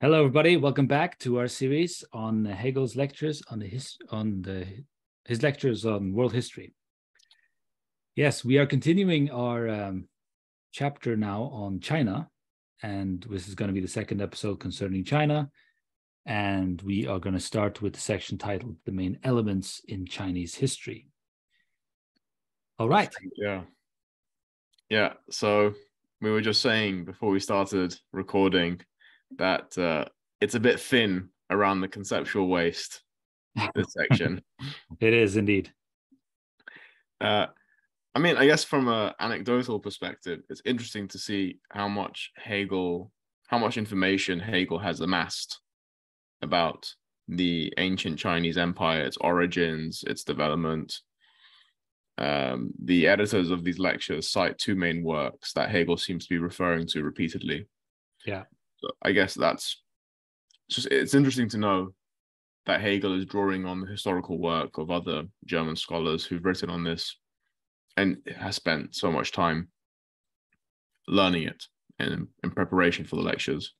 Hello, everybody. Welcome back to our series on Hegel's lectures on the his on the his lectures on world history. Yes, we are continuing our um, chapter now on China, and this is going to be the second episode concerning China. And we are going to start with the section titled "The Main Elements in Chinese History." All right. Yeah. Yeah. So we were just saying before we started recording that uh, it's a bit thin around the conceptual waist, this section. it is indeed. Uh, I mean, I guess from an anecdotal perspective, it's interesting to see how much Hegel, how much information Hegel has amassed about the ancient Chinese empire, its origins, its development. Um, the editors of these lectures cite two main works that Hegel seems to be referring to repeatedly. Yeah. I guess that's just it's interesting to know that Hegel is drawing on the historical work of other German scholars who've written on this and has spent so much time learning it in, in preparation for the lectures.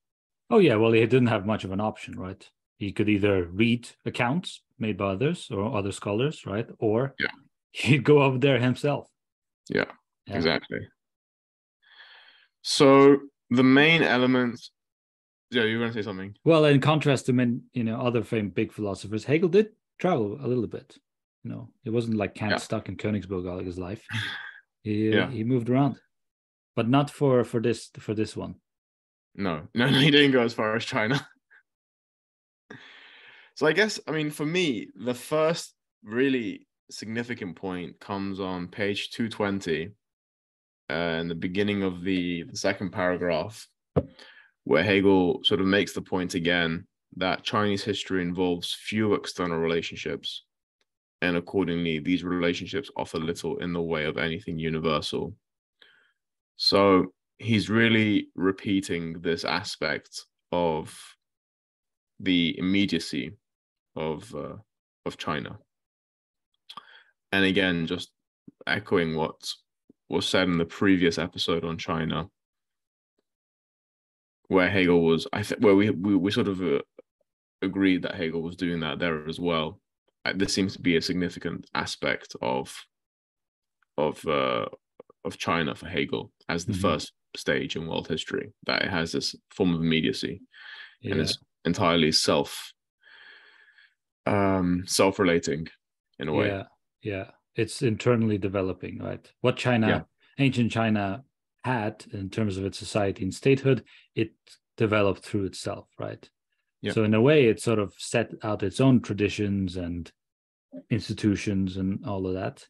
Oh yeah, well he didn't have much of an option, right? He could either read accounts made by others or other scholars, right? Or yeah. he'd go over there himself. Yeah, yeah. exactly. So the main elements yeah, you were going to say something. Well, in contrast to many, you know, other famous big philosophers, Hegel did travel a little bit. You know, it wasn't like Kant yeah. stuck in Königsberg all his life. He yeah. he moved around, but not for for this for this one. No, no, he didn't go as far as China. so I guess I mean for me, the first really significant point comes on page two twenty, uh, in the beginning of the the second paragraph where Hegel sort of makes the point again that Chinese history involves few external relationships, and accordingly, these relationships offer little in the way of anything universal. So he's really repeating this aspect of the immediacy of uh, of China, and again, just echoing what was said in the previous episode on China where Hegel was, I think, where we, we we sort of uh, agreed that Hegel was doing that there as well. Uh, this seems to be a significant aspect of of uh, of China for Hegel as the mm-hmm. first stage in world history. That it has this form of immediacy, yeah. and it's entirely self um self-relating in a way. Yeah, yeah. It's internally developing, right? What China, yeah. ancient China had in terms of its society and statehood, it developed through itself, right? Yeah. So in a way, it sort of set out its own traditions and institutions and all of that,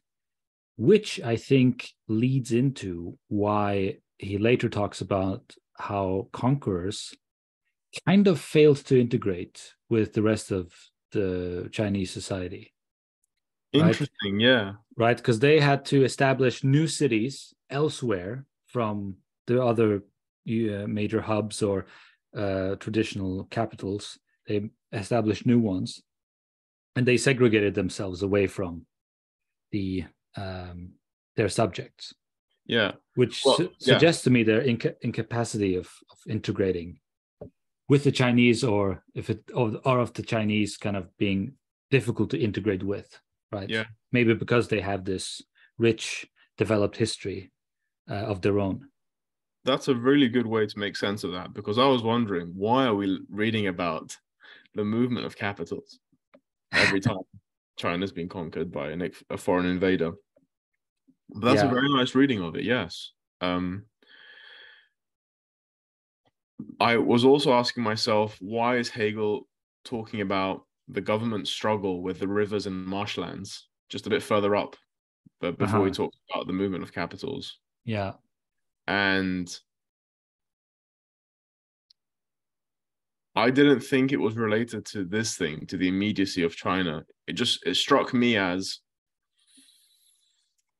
which I think leads into why he later talks about how conquerors kind of failed to integrate with the rest of the Chinese society. Interesting, right? yeah. Right, because they had to establish new cities elsewhere from the other uh, major hubs or uh, traditional capitals. They established new ones, and they segregated themselves away from the um, their subjects. Yeah, which well, su- yeah. suggests to me their inca- incapacity of, of integrating with the Chinese, or if it or, or of the Chinese kind of being difficult to integrate with, right? Yeah, maybe because they have this rich developed history uh, of their own. That's a really good way to make sense of that because I was wondering why are we reading about the movement of capitals every time China's been conquered by an, a foreign invader. But that's yeah. a very nice reading of it. Yes. Um, I was also asking myself, why is Hegel talking about the government struggle with the rivers and marshlands just a bit further up, but before uh-huh. we talk about the movement of capitals? Yeah. And I didn't think it was related to this thing, to the immediacy of China. It just it struck me as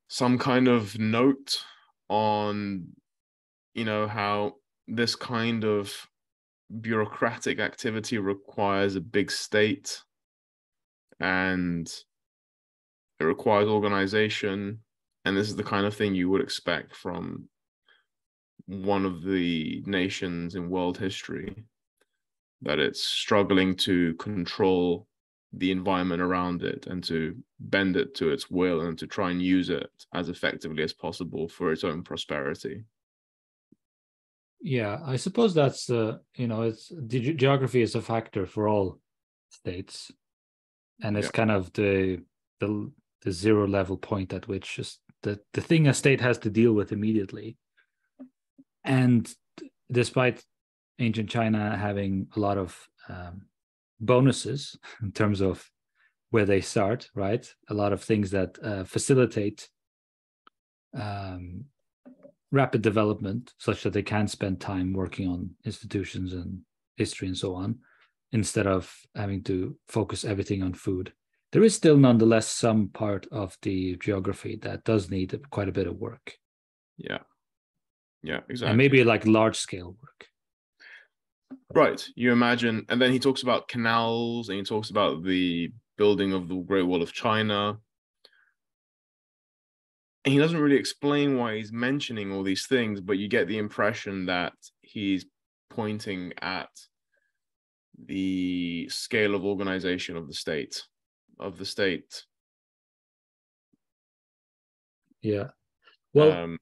some kind of note on you know how this kind of bureaucratic activity requires a big state and it requires organization and this is the kind of thing you would expect from one of the nations in world history that it's struggling to control the environment around it and to bend it to its will and to try and use it as effectively as possible for its own prosperity. Yeah, I suppose that's uh, you know, it's geography is a factor for all states, and it's yeah. kind of the the the zero level point at which just the the thing a state has to deal with immediately. And despite ancient China having a lot of um, bonuses in terms of where they start, right? A lot of things that uh, facilitate um, rapid development, such that they can spend time working on institutions and history and so on, instead of having to focus everything on food. There is still, nonetheless, some part of the geography that does need quite a bit of work. Yeah. Yeah, exactly. And maybe like large scale work. Right. You imagine, and then he talks about canals and he talks about the building of the Great Wall of China. And he doesn't really explain why he's mentioning all these things, but you get the impression that he's pointing at the scale of organization of the state, of the state. Yeah. Well, um,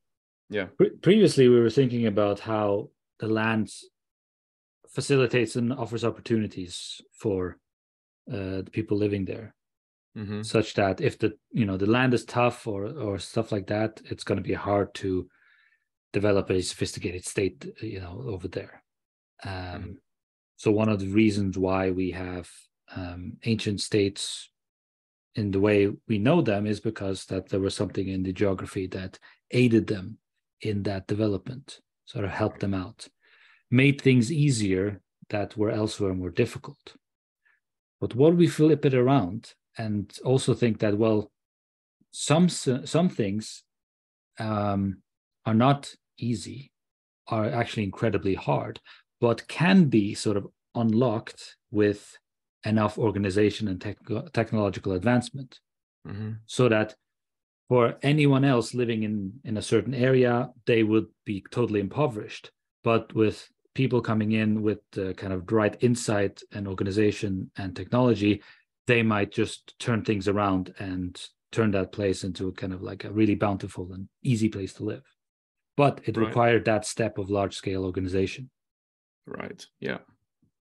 yeah. Pre- previously, we were thinking about how the land facilitates and offers opportunities for uh, the people living there, mm-hmm. such that if the you know the land is tough or or stuff like that, it's going to be hard to develop a sophisticated state, you know, over there. Um, mm-hmm. So one of the reasons why we have um, ancient states in the way we know them is because that there was something in the geography that aided them in that development, sort of helped them out made things easier that were elsewhere more difficult. But what we flip it around and also think that, well, some, some things um, are not easy, are actually incredibly hard, but can be sort of unlocked with enough organization and tech- technological advancement mm-hmm. so that for anyone else living in in a certain area they would be totally impoverished but with people coming in with the kind of right insight and organization and technology, they might just turn things around and turn that place into a kind of like a really bountiful and easy place to live. But it right. required that step of large scale organization. Right. Yeah.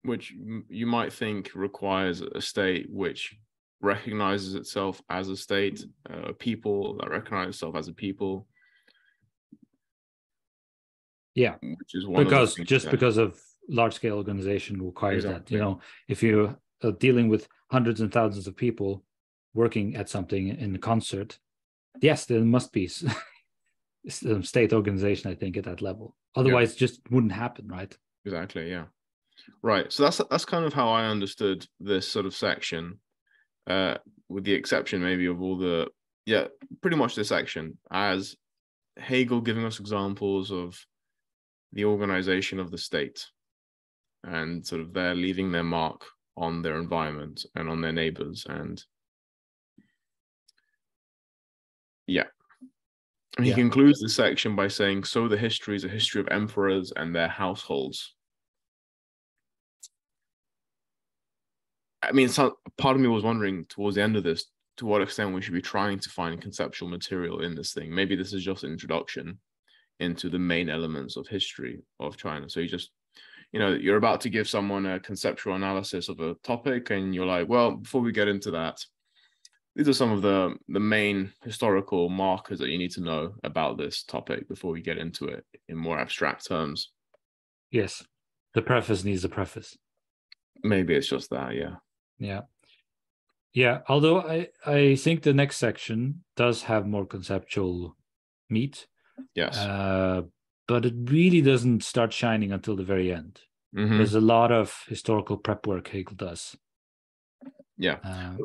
Which you might think requires a state which recognizes itself as a state, uh, people that recognize itself as a people, yeah, which is one because just that... because of large scale organization requires exactly. that. You know, if you're uh, dealing with hundreds and thousands of people working at something in a concert, yes, there must be some state organization. I think at that level, otherwise, yeah. just wouldn't happen, right? Exactly. Yeah. Right. So that's that's kind of how I understood this sort of section, uh, with the exception maybe of all the yeah, pretty much this section as Hegel giving us examples of the organization of the state and sort of they're leaving their mark on their environment and on their neighbors and yeah And he yeah. concludes the section by saying so the history is a history of emperors and their households i mean so part of me was wondering towards the end of this to what extent we should be trying to find conceptual material in this thing maybe this is just an introduction into the main elements of history of China. So you just, you know, you're about to give someone a conceptual analysis of a topic, and you're like, well, before we get into that, these are some of the the main historical markers that you need to know about this topic before we get into it in more abstract terms. Yes, the preface needs a preface. Maybe it's just that, yeah. Yeah. Yeah, although I, I think the next section does have more conceptual meat Yes. Uh, but it really doesn't start shining until the very end. Mm-hmm. There's a lot of historical prep work Hegel does. Yeah. Uh,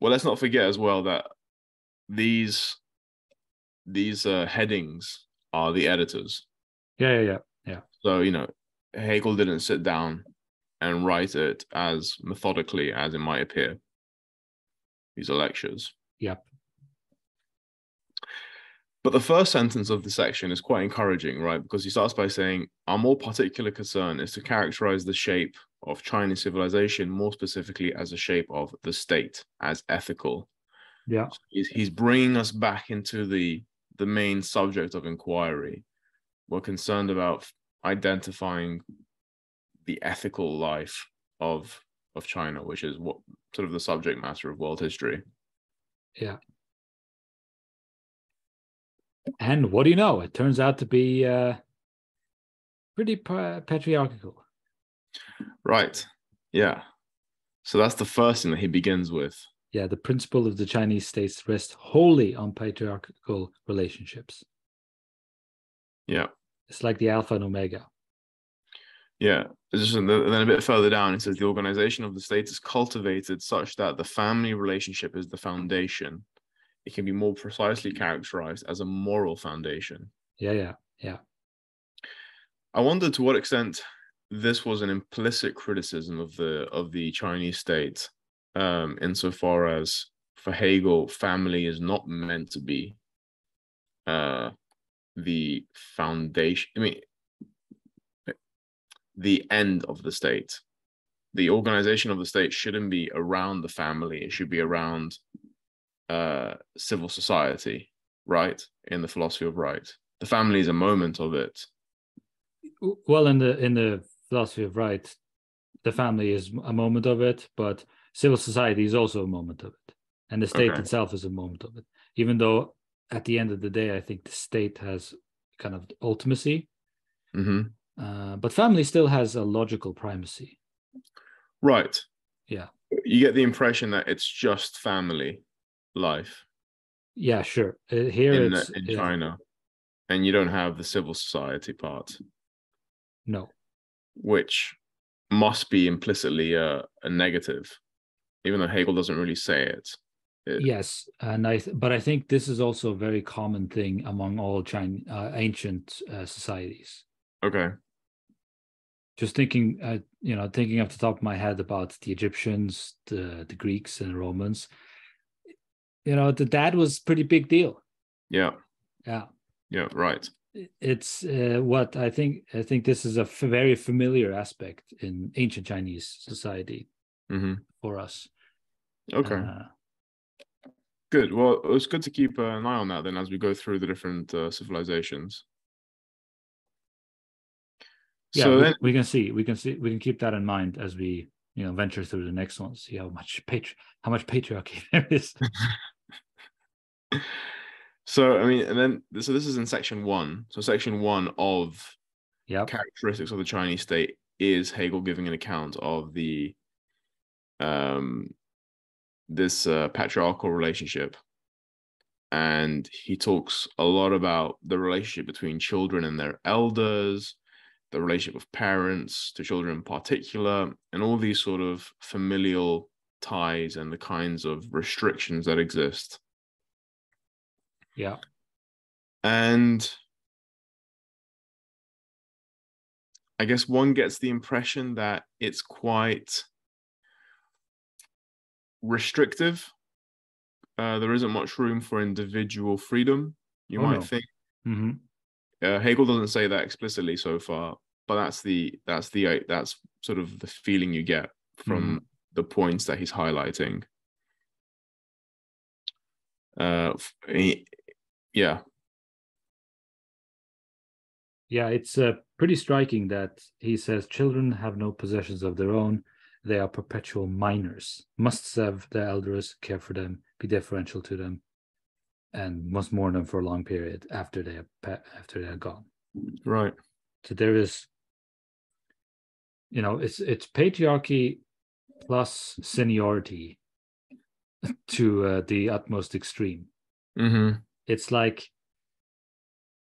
well, let's not forget as well that these these uh, headings are the editors. Yeah, yeah, yeah, yeah. So you know, Hegel didn't sit down and write it as methodically as it might appear. These are lectures. Yep. But the first sentence of the section is quite encouraging, right? Because he starts by saying, Our more particular concern is to characterize the shape of Chinese civilization, more specifically as a shape of the state, as ethical. Yeah, he's bringing us back into the the main subject of inquiry. We're concerned about identifying the ethical life of of China, which is what sort of the subject matter of world history. Yeah. And what do you know? It turns out to be uh, pretty patriarchal. Right. Yeah. So that's the first thing that he begins with. Yeah, the principle of the Chinese states rests wholly on patriarchal relationships. Yeah. It's like the alpha and omega. Yeah. Then a bit further down, it says the organization of the state is cultivated such that the family relationship is the foundation. It can be more precisely characterized as a moral foundation. Yeah, yeah, yeah. I wonder to what extent this was an implicit criticism of the of the Chinese state, um, insofar as for Hegel, family is not meant to be uh, the foundation. I mean, the end of the state. The organization of the state shouldn't be around the family. It should be around uh, civil society, right? In the philosophy of right, the family is a moment of it. Well, in the in the philosophy of right, the family is a moment of it, but civil society is also a moment of it, and the state okay. itself is a moment of it. Even though at the end of the day, I think the state has kind of ultimacy, mm-hmm. Uh, but family still has a logical primacy. Right. Yeah. You get the impression that it's just family life. Yeah, sure. Uh, here in, it's in yeah. China, and you don't have the civil society part. No. Which must be implicitly a, a negative, even though Hegel doesn't really say it. it yes, and I th- but I think this is also a very common thing among all China uh, ancient uh, societies. Okay. Just thinking, uh, you know, thinking off the top of my head about the Egyptians, the the Greeks, and the Romans. You know, the dad was pretty big deal. Yeah. Yeah. Yeah. Right it's uh, what I think. I think this is a f- very familiar aspect in ancient Chinese society mm-hmm. for us. Okay. Uh, good. Well, it's good to keep an eye on that then as we go through the different uh, civilizations. Yeah, so we, then... we can see. We can see. We can keep that in mind as we, you know, venture through the next one. See how much patri- how much patriarchy there is. So I mean, and then so this is in section one. So section one of yep. characteristics of the Chinese state is Hegel giving an account of the um this uh, patriarchal relationship and he talks a lot about the relationship between children and their elders the relationship of parents to children in particular and all these sort of familial ties and the kinds of restrictions that exist yeah. And I guess one gets the impression that it's quite restrictive. Uh, there isn't much room for individual freedom, you oh, might no. think. Mm-hmm. Uh, Hegel doesn't say that explicitly so far, but that's the that's the that's sort of the feeling you get from mm-hmm. the points that he's highlighting. Uh, yeah yeah it's uh, pretty striking that he says children have no possessions of their own they are perpetual minors must serve their elders care for them be deferential to them and must mourn them for a long period after they are after they are gone. Right. So there is you know it's it's patriarchy plus seniority to uh, the utmost extreme. Mm-hmm. It's like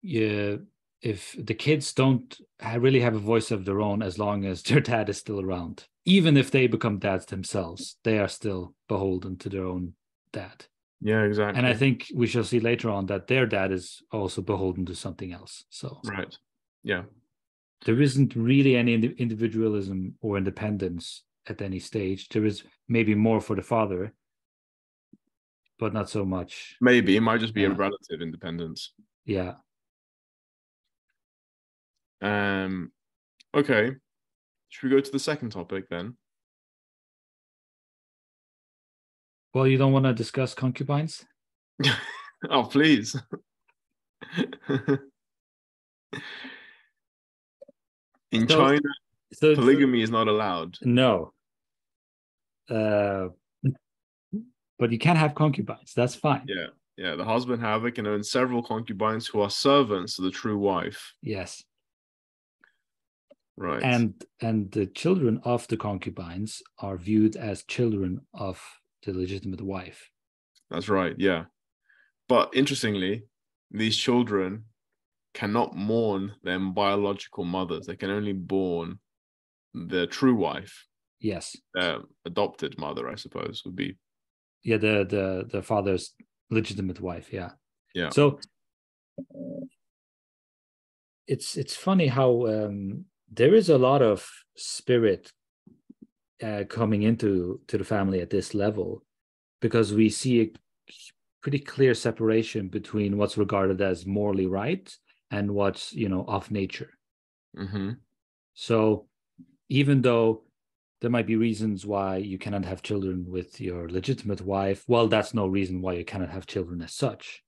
yeah if the kids don't really have a voice of their own as long as their dad is still around even if they become dads themselves they are still beholden to their own dad yeah exactly and i think we shall see later on that their dad is also beholden to something else so right yeah there isn't really any individualism or independence at any stage there is maybe more for the father but not so much. Maybe it might just be yeah. a relative independence. Yeah. Um. Okay. should we go to the second topic then? Well, you don't want to discuss concubines? oh, please. In so, China, so, polygamy is not allowed. No. Uh, but you can have concubines. That's fine. Yeah. Yeah. The husband, however, can own several concubines who are servants to the true wife. Yes. Right. And and the children of the concubines are viewed as children of the legitimate wife. That's right. Yeah. But interestingly, these children cannot mourn their biological mothers. They can only mourn their true wife. Yes. Their adopted mother, I suppose, would be. Yeah, the the the father's legitimate wife. Yeah. Yeah. So it's it's funny how um, there is a lot of spirit uh, coming into to the family at this level because we see a pretty clear separation between what's regarded as morally right and what's you know of nature mm-hmm. so even though there might be reasons why you cannot have children with your legitimate wife well that's no reason why you cannot have children as such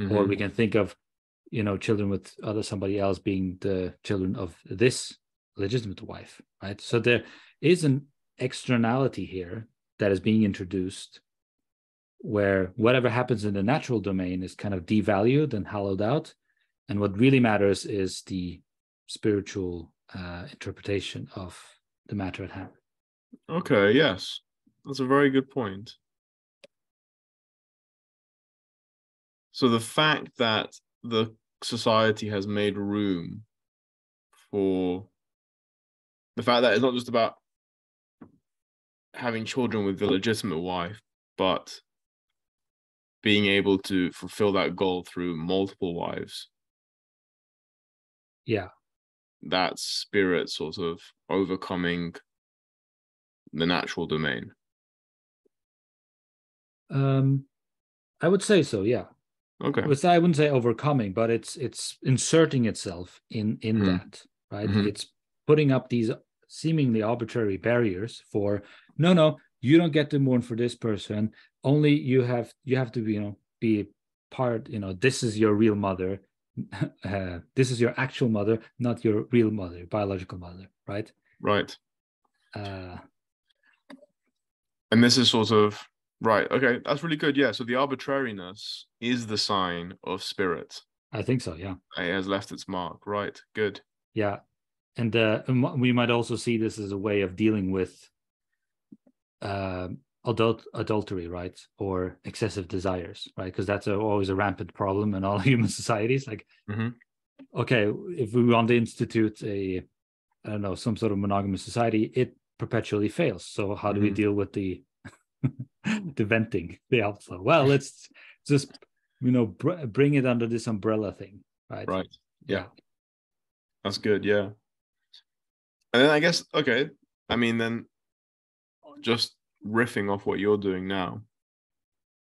mm-hmm. or we can think of you know children with other somebody else being the children of this legitimate wife right so there is an externality here that is being introduced where whatever happens in the natural domain is kind of devalued and hollowed out. And what really matters is the spiritual uh, interpretation of the matter at hand. Okay yes. That's a very good point. So the fact that the society has made room for the fact that it's not just about having children with the legitimate wife, but being able to fulfill that goal through multiple wives. Yeah. That spirit sort of overcoming the natural domain. Um I would say so, yeah. Okay. I wouldn't say overcoming, but it's it's inserting itself in in mm-hmm. that, right? Mm-hmm. It's putting up these seemingly arbitrary barriers for no no you don't get to mourn for this person. Only you have you have to be you know be part you know this is your real mother uh, this is your actual mother not your real mother biological mother right? Right. Uh and this is sort of right okay that's really good yeah so the arbitrariness is the sign of spirit. I think so yeah. It has left its mark right good. Yeah and uh, we might also see this as a way of dealing with uh, adult adultery, right, or excessive desires, right? Because that's a, always a rampant problem in all human societies. Like, mm-hmm. okay, if we want to institute a, I don't know, some sort of monogamous society, it perpetually fails. So how do mm-hmm. we deal with the the venting the outflow? Well, let's just you know br- bring it under this umbrella thing, right? Right. Yeah. That's good. Yeah. And then I guess okay. I mean, then just riffing off what you're doing now,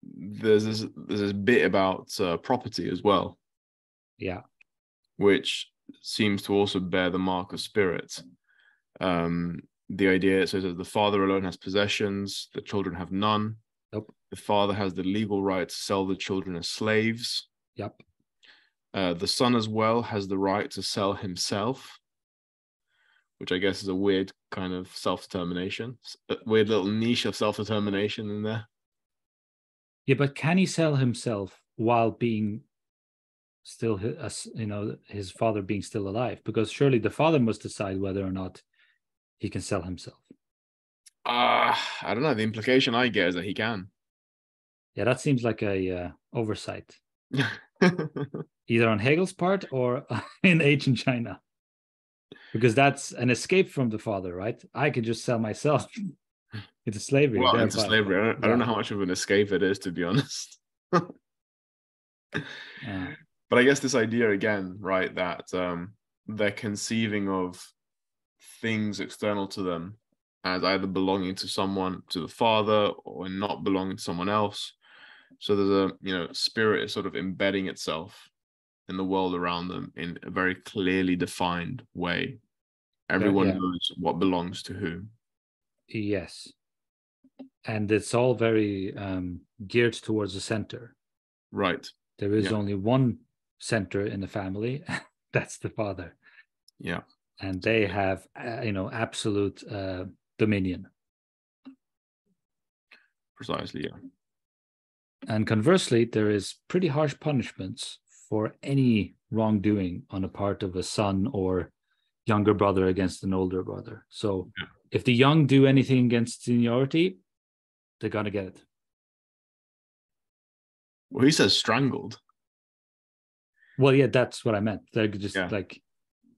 there's this there's this bit about uh, property as well. Yeah. Which seems to also bear the mark of spirit. Um, the idea says that the father alone has possessions, the children have none. Nope. The father has the legal right to sell the children as slaves. Yep. Uh, the son as well has the right to sell himself which I guess is a weird kind of self determination, weird little niche of self determination in there. Yeah, but can he sell himself while being still, his, you know, his father being still alive? Because surely the father must decide whether or not he can sell himself. Ah, uh, I don't know. The implication I get is that he can. Yeah, that seems like a uh, oversight, either on Hegel's part or in ancient China because that's an escape from the father, right? I could just sell myself into slavery. Well, into slavery. I don't, yeah. I don't, know how much of an escape it is, to be honest. yeah. But I guess this idea again, right, that um, they're conceiving of things external to them as either belonging to someone, to the father, or not belonging to someone else. So there's a you know spirit is sort of embedding itself in the world around them in a very clearly defined way Everyone yeah, yeah. knows what belongs to whom. Yes. And it's all very um, geared towards the center. Right. There is yeah. only one center in the family. That's the father. Yeah. And they have, uh, you know, absolute uh, dominion. Precisely, yeah. And conversely, there is pretty harsh punishments for any wrongdoing on the part of a son or younger brother against an older brother. So yeah. if the young do anything against seniority, they're gonna get it. Well, he says strangled. Well, yeah, that's what I meant. They're just yeah. like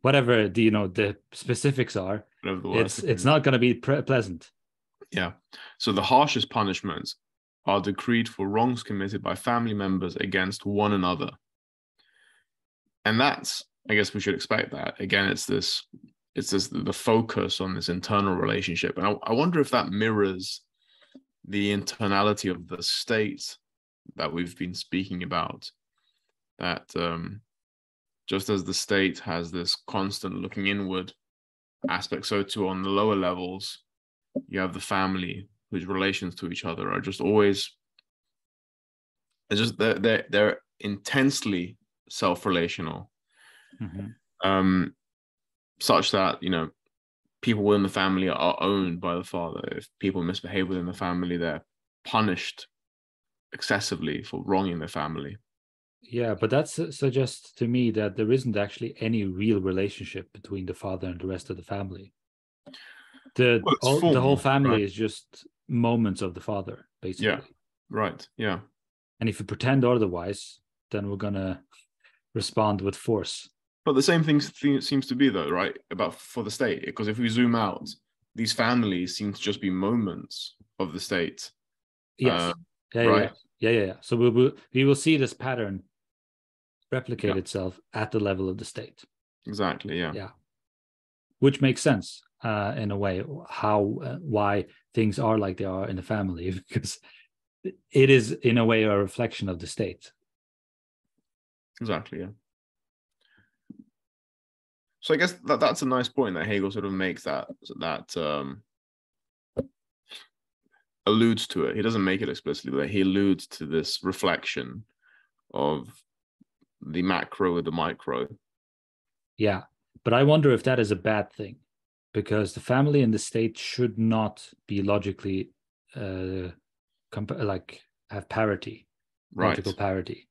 whatever the you know the specifics are. It's it's not going to be pre- pleasant. Yeah. So the harshest punishments are decreed for wrongs committed by family members against one another. And that's, I guess we should expect that. Again, it's this, it's this the focus on this internal relationship. And I, I wonder if that mirrors the internality of the state that we've been speaking about. That um, just as the state has this constant looking inward aspect, so too on the lower levels, you have the family whose relations to each other are just always it's just they're they're, they're intensely self-relational mm-hmm. um such that you know people within the family are owned by the father if people misbehave within the family they're punished excessively for wronging the family yeah but that suggests to me that there isn't actually any real relationship between the father and the rest of the family the well, all, the whole family right? is just moments of the father, basically. Yeah. Right. Yeah. And if you pretend otherwise, then we're gonna respond with force. But the same thing seems to be though, right? About for the state, because if we zoom out, these families seem to just be moments of the state. Yes. Uh, yeah, right. Yeah. yeah. Yeah. So we will we will see this pattern replicate yeah. itself at the level of the state. Exactly. Yeah. Yeah. Which makes sense uh, in a way how uh, why things are like they are in the family because it is in a way a reflection of the state exactly yeah so i guess that that's a nice point that hegel sort of makes that that um alludes to it he doesn't make it explicitly but he alludes to this reflection of the macro with the micro yeah but i wonder if that is a bad thing because the family and the state should not be logically uh, comp- like have parity, right. logical parity.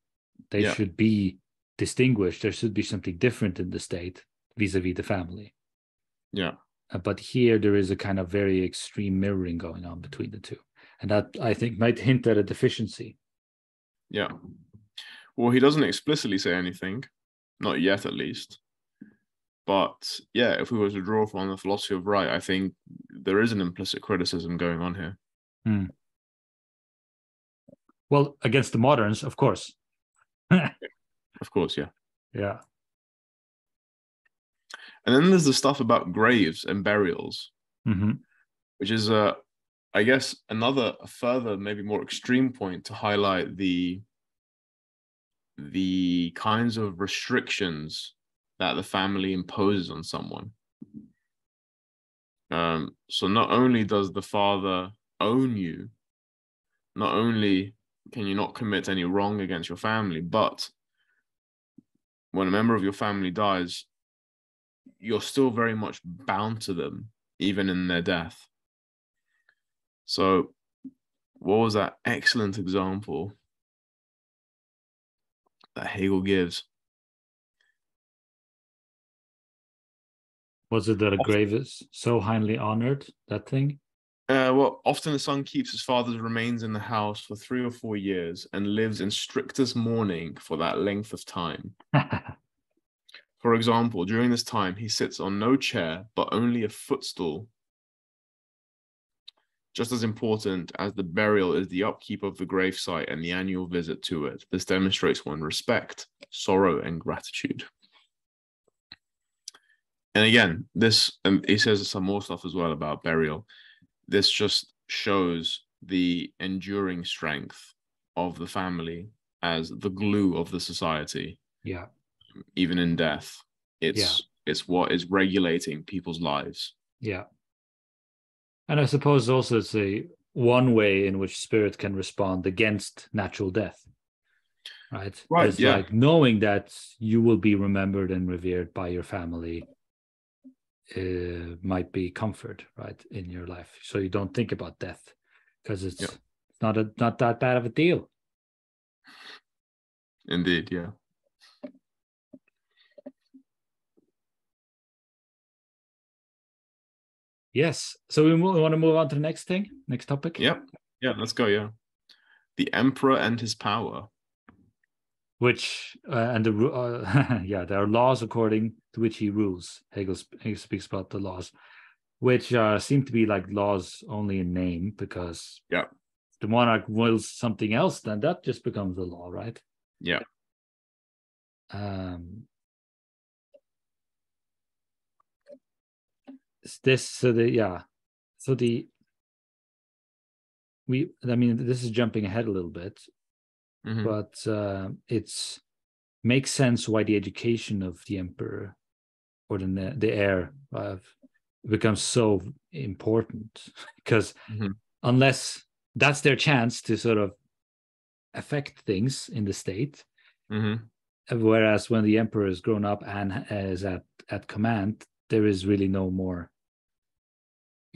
They yeah. should be distinguished. There should be something different in the state vis-a-vis the family. Yeah. Uh, but here there is a kind of very extreme mirroring going on between the two, and that I think might hint at a deficiency. Yeah. Well, he doesn't explicitly say anything, not yet, at least. But yeah, if we were to draw from the philosophy of right, I think there is an implicit criticism going on here. Hmm. Well, against the moderns, of course. of course, yeah. Yeah. And then there's the stuff about graves and burials, mm-hmm. which is, uh, I guess, another, a further, maybe more extreme point to highlight the the kinds of restrictions that the family imposes on someone. Um, so not only does the father own you, not only can you not commit any wrong against your family, but when a member of your family dies, you're still very much bound to them, even in their death. So, what was that excellent example that Hegel gives? Was it that a grave is so highly honored, that thing? Uh, well, often the son keeps his father's remains in the house for three or four years and lives in strictest mourning for that length of time. for example, during this time, he sits on no chair, but only a footstool. Just as important as the burial is the upkeep of the gravesite and the annual visit to it. This demonstrates one respect, sorrow, and gratitude and again, this um, he says some more stuff as well about burial. This just shows the enduring strength of the family as the glue of the society. Yeah. Even in death, it's it's what is regulating people's lives. Yeah. And I suppose also it's a one way in which spirit can respond against natural death. Right. Right. It's yeah. like knowing that you will be remembered and revered by your family uh, might be comfort, right, in your life. So you don't think about death because it's yeah. not a not that bad of a deal. Indeed, yeah. Yes. So we, we want to move on to the next thing, next topic. Yep. Yeah, let's go. Yeah. The emperor and his power. Which uh, and the uh, yeah, there are laws according to which he rules. Hegel, Hegel speaks about the laws, which uh, seem to be like laws only in name, because yeah, the monarch wills something else, then that just becomes a law, right? Yeah. Um, this so the yeah so the we i mean this is jumping ahead a little bit mm-hmm. but uh, it's makes sense why the education of the emperor or the the heir uh, becomes so important because mm-hmm. unless that's their chance to sort of affect things in the state mm-hmm. whereas when the emperor is grown up and is at at command there is really no more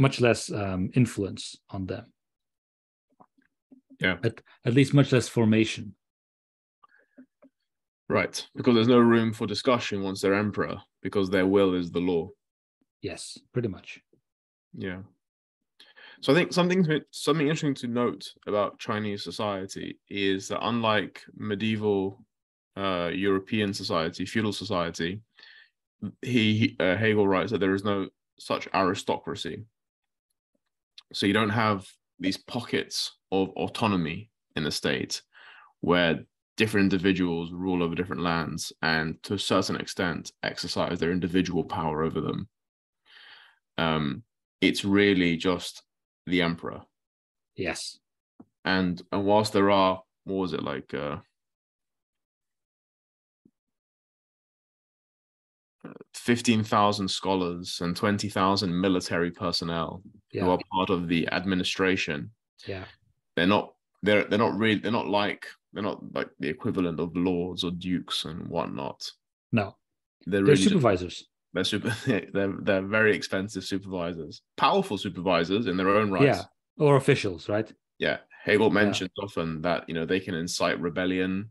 much less um, influence on them. Yeah. At, at least much less formation. Right. Because there's no room for discussion once they're emperor, because their will is the law. Yes, pretty much. Yeah. So I think something something interesting to note about Chinese society is that unlike medieval uh, European society, feudal society, he uh, Hegel writes that there is no such aristocracy. So you don't have these pockets of autonomy in the state where different individuals rule over different lands and to a certain extent exercise their individual power over them. Um, it's really just the emperor. Yes. And and whilst there are, what was it like? Uh, 15,000 scholars and 20,000 military personnel yeah. who are part of the administration. Yeah. They're not they're they're not really they're not like they're not like the equivalent of lords or dukes and whatnot. No. They're, they're really supervisors. Just, they're super they're they're very expensive supervisors. Powerful supervisors in their own right. Yeah. Or officials, right? Yeah. Hegel mentions yeah. often that, you know, they can incite rebellion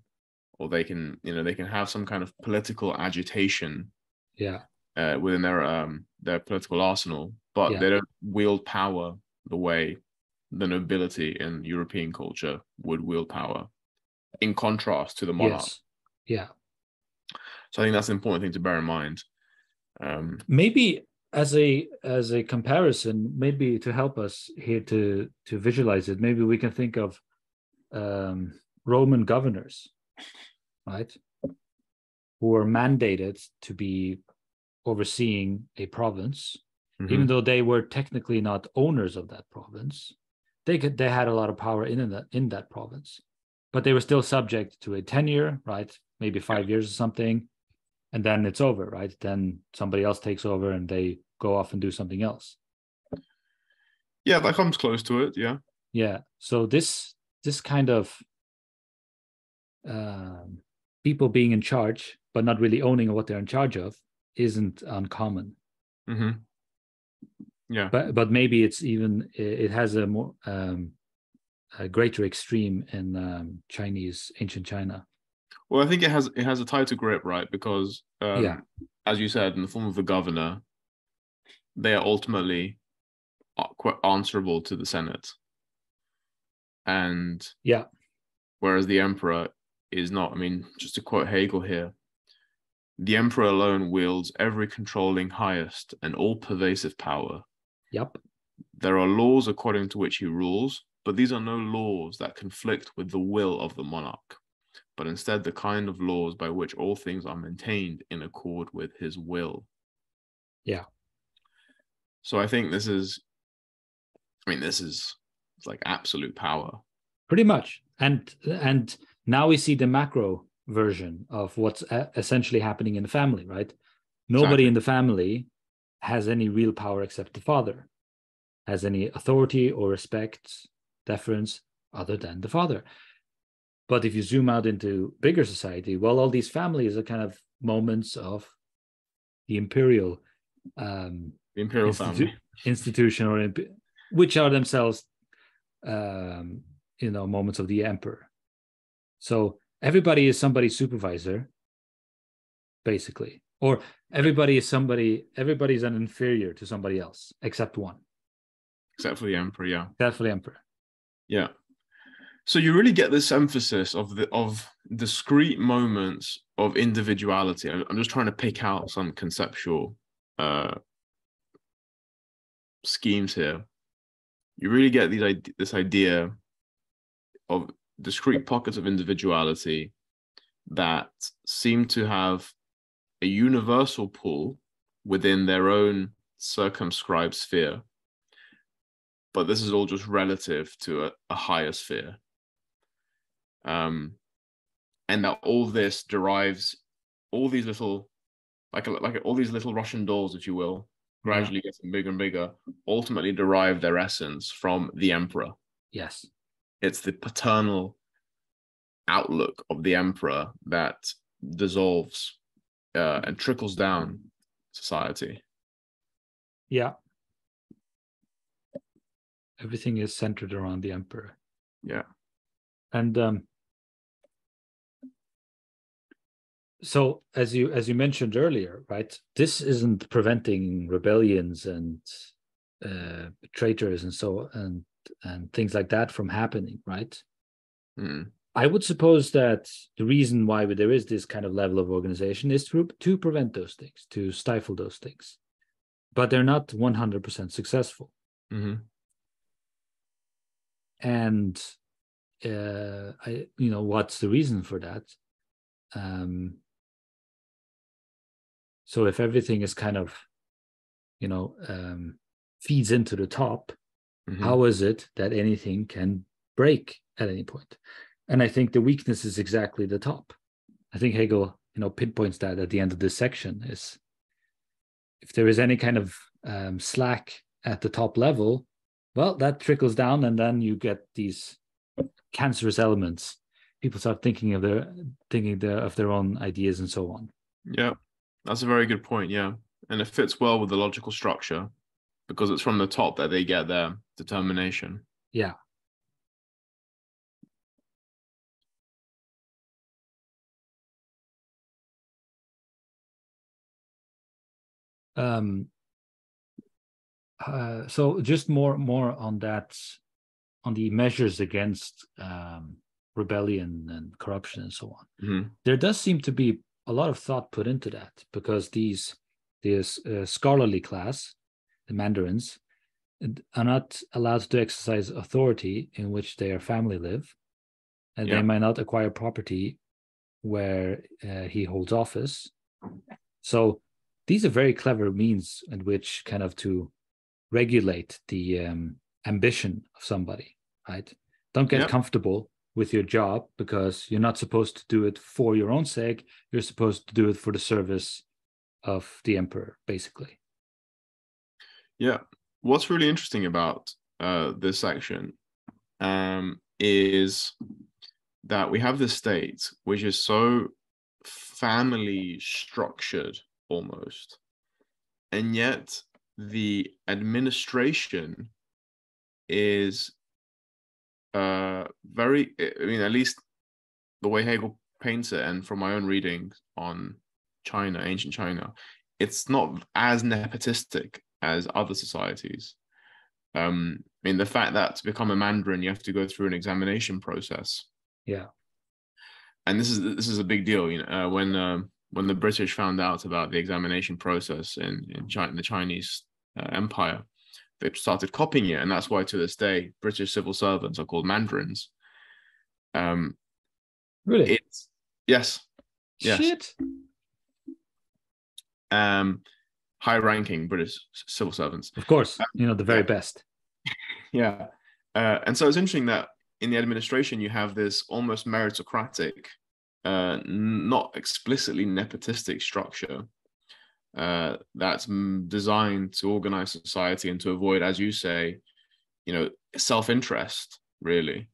or they can, you know, they can have some kind of political agitation yeah. uh, within their um their political arsenal but Yeah. they don't wield power the way the nobility in european culture would wield power in contrast to the monarch. Yes. Yeah. So i think that's an important thing to bear in mind. Um maybe as a as a comparison maybe to help us here to to visualize it maybe we can think of um roman governors right? Who were mandated to be overseeing a province mhm. even though they were technically not owners of that province they could they had a lot of power in that in that province. But they were still subject to a tenure right? Maybe five years or something and then it's over right? Then somebody else takes over and they go off and do something else. Yeah that comes close to it yeah. Yeah so this this kind of um, people being in charge but not really owning what they're in charge of isn't uncommon. Hmm yeah. But but maybe it's even it has a more um a greater extreme in um, chinese ancient china. Well i think it has it has a tighter grip right? Because um, Yeah. as you said in the form of the governor they are ultimately quite answerable to the senate. And yeah. whereas the emperor is not. I mean, just to quote Hegel here, the emperor alone wields every controlling, highest, and all pervasive power. yep There are laws according to which he rules, but these are no laws that conflict with the will of the monarch, but instead the kind of laws by which all things are maintained in accord with his will. Yeah. So I think this is, I mean, this is like absolute power. pretty much and and now we see the macro version of what's essentially happening in the family right Nobody exactly. in the family has any real power except the father, has any authority or respect, deference other than the father. But if you zoom out into bigger society, well, all these families are kind of moments of the imperial um, the imperial institu- family institution, or imp- which are themselves, um, you know, moments of the emperor. So everybody is somebody's supervisor, basically, or everybody is somebody. Everybody's an inferior to somebody else except one. Except for the emperor, yeah. Except for the emperor. Yeah. So you really get this emphasis of the of discrete moments of individuality. I'm just trying to pick out some conceptual uh, schemes here. You really get these this idea of discrete pockets of individuality that seem to have a universal pull within their own circumscribed sphere. But this is all just relative to a, a higher sphere um, and that all this derives all these little like like all these little Russian dolls, if you will, gradually yeah. getting bigger and bigger, ultimately derive their essence from the emperor. Yes, it's the paternal outlook of the emperor that dissolves uh, and trickles down society. Yeah, everything is centered around the emperor. Yeah, and um, so as you as you mentioned earlier right this isn't preventing rebellions and uh traitors and so and and things like that from happening right mm. i would suppose that the reason why there is this kind of level of organization is to, to prevent those things to stifle those things but they're not 100% successful mm-hmm. and uh i you know what's the reason for that um so if everything is kind of, you know, um, feeds into the top, mm-hmm. how is it that anything can break at any point? And I think the weakness is exactly the top. I think Hegel, you know, pinpoints that at the end of this section is if there is any kind of um, slack at the top level, well, that trickles down, and then you get these cancerous elements. People start thinking of their thinking their, of their own ideas and so on. Yeah. That's a very good point. Yeah. And it fits well with the logical structure because it's from the top that they get their determination. Yeah. Um, uh, so just more more on that on the measures against um, rebellion and corruption and so on mm-hmm. there does seem to be a lot of thought put into that because these this uh, scholarly class, the Mandarins, are not allowed to exercise authority in which their family live, and yeah. they might not acquire property where uh, he holds office. So these are very clever means in which kind of to regulate the um, ambition of somebody, right? Don't get comfortable with your job because you're not supposed to do it for your own sake. You're supposed to do it for the service of the emperor, basically. Yeah. What's really interesting about uh, this section um, is that we have the state which is so family structured almost, and yet the administration is uh very i mean at least the way hegel paints it and from my own reading on china ancient china it's not as nepotistic as other societies um i mean the fact that to become a mandarin you have to go through an examination process yeah and this is this is a big deal you know uh, when um when the british found out about the examination process in in china the chinese uh, empire they started copying it, and that's why to this day British civil servants are called mandarins. Um, really? It's yes, yes. Shit. Um, high-ranking British civil servants, of course. you know the very yeah. best. yeah, uh, and so it's interesting that in the administration you have this almost meritocratic, uh, not explicitly nepotistic structure, uh, that's designed to organize society and to avoid, as you say, you know, self-interest really,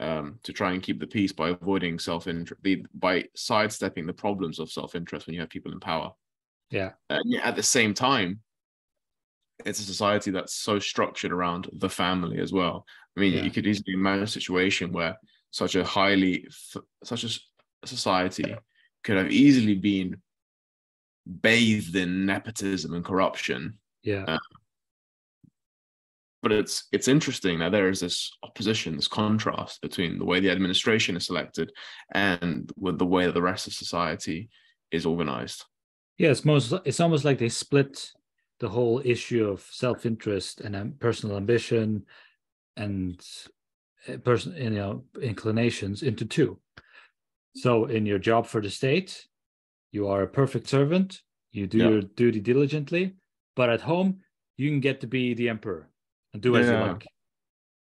um, to try and keep the peace by avoiding self-interest, by sidestepping the problems of self-interest when you have people in power. Yeah. And at the same time, it's a society that's so structured around the family as well. I mean, yeah. you could easily imagine a situation where such a highly, such a society could have easily been bathed in nepotism and corruption. Yeah. Uh, but it's it's interesting that there is this opposition, this contrast between the way the administration is selected and with the way that the rest of society is organized. Yeah, it's most it's almost like they split the whole issue of self-interest and um, personal ambition and uh, person you know inclinations into two. So in your job for the state, you are a perfect servant. You do yeah. your duty diligently, but at home, you can get to be the emperor and do as yeah. you like.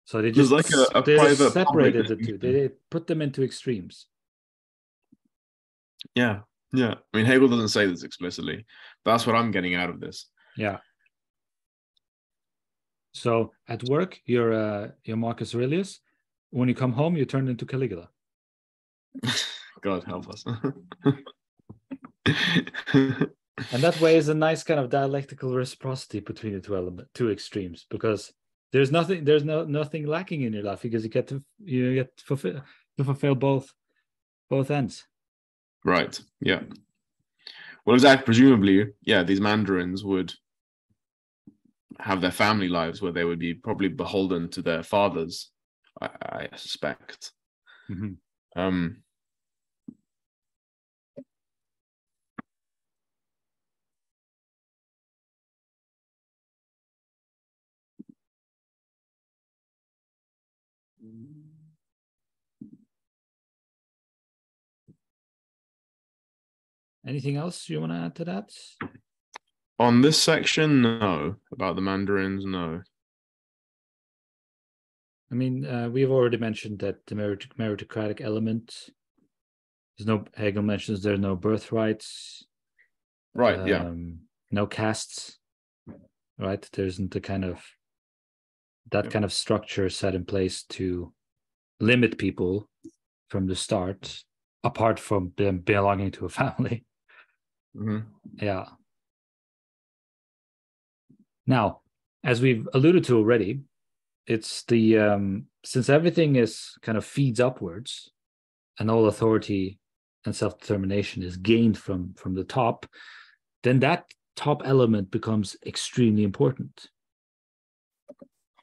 So they just like a, a they separated the two. They put them into extremes. Yeah, yeah. I mean, Hegel doesn't say this explicitly. But that's what I'm getting out of this. Yeah. So at work, you're uh, you're Marcus Aurelius. When you come home, you turn into Caligula. God help us. and that way is a nice kind of dialectical reciprocity between the two element, two extremes, because there's nothing, there's no nothing lacking in your life because you get to you get to fulfill to fulfill both both ends. Right. Yeah. Well, exactly. Presumably, yeah, these mandarins would have their family lives where they would be probably beholden to their fathers. I, I suspect. Mm-hmm. Um, Anything else you want to add to that? On this section, no. About the mandarins, no. I mean, uh, we've already mentioned that the merit- meritocratic element. There's no Hegel mentions there are no birthrights. Right. Um, yeah. No castes. Right. There isn't the kind of that yeah. kind of structure set in place to limit people from the start, apart from them belonging to a family. Mm-hmm. Yeah. Now, as we've alluded to already, it's the um, since everything is kind of feeds upwards, and all authority and self determination is gained from from the top, then that top element becomes extremely important.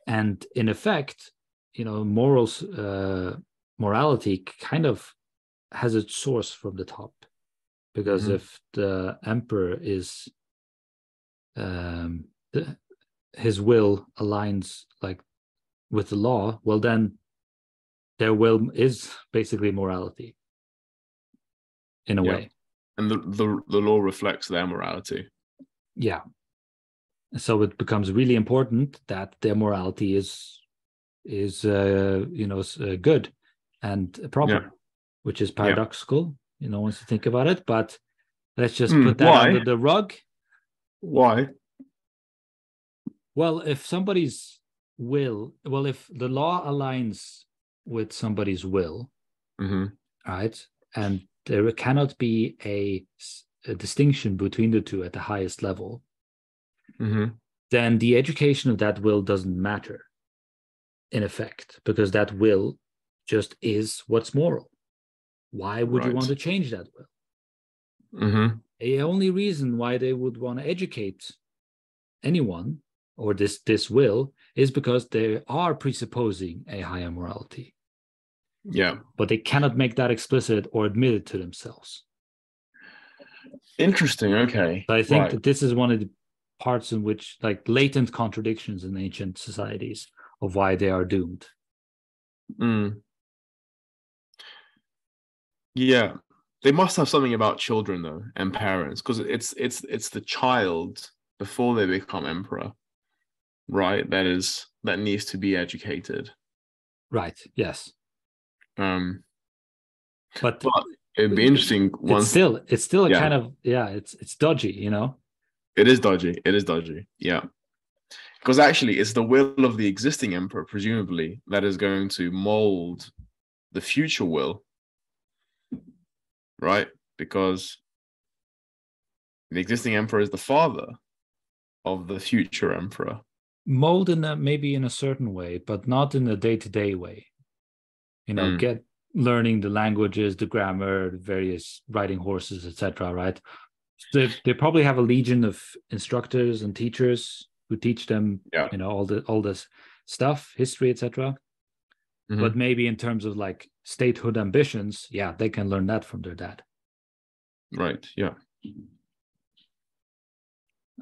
And in effect, you know, morals, uh, morality kind of has its source from the top because mm-hmm. if the emperor is um the, his will aligns like with the law well then their will is basically morality in a yeah. way and the, the the law reflects their morality yeah so it becomes really important that their morality is is uh, you know uh, good and proper yeah. which is paradoxical you know once you think about it but let's just mm, put that why? under the rug why well if somebody's will well if the law aligns with somebody's will mm-hmm. right and there cannot be a, a, distinction between the two at the highest level mm-hmm. then the education of that will doesn't matter in effect because that will just is what's moral why would right. you want to change that will? Mm-hmm. The only reason why they would want to educate anyone or this this will is because they are presupposing a higher morality. Yeah. But they cannot make that explicit or admit it to themselves. Interesting. Okay. So I think right. that this is one of the parts in which like latent contradictions in ancient societies of why they are doomed. Mm. Yeah, they must have something about children though and parents because it's it's it's the child before they become emperor, right? That is that needs to be educated. Right. Yes. Um, but, but it'd be interesting. Once, it's still it's still a yeah. kind of yeah. It's it's dodgy, you know. It is dodgy. It is dodgy. Yeah. Because actually, it's the will of the existing emperor, presumably, that is going to mold the future will. Right? Because the existing emperor is the father of the future emperor. Mold in a, maybe in a certain way, but not in a day to day way. You know, mm. get learning the languages, the grammar, the various riding horses, etc. Right? So they, they probably have a legion of instructors and teachers who teach them, yeah. you know, all the all this stuff, history, etc. Mm-hmm. But maybe in terms of like statehood ambitions, yeah, they can learn that from their dad. Right. Yeah.